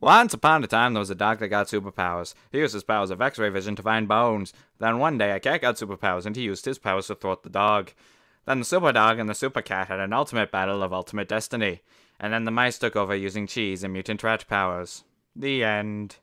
Once upon a time, there was a dog that got superpowers. He used his powers of X-ray vision to find bones. Then one day, a cat got superpowers, and he used his powers to thwart the dog. Then the super dog and the super cat had an ultimate battle of ultimate destiny. And then the mice took over using cheese and mutant rat powers. The end.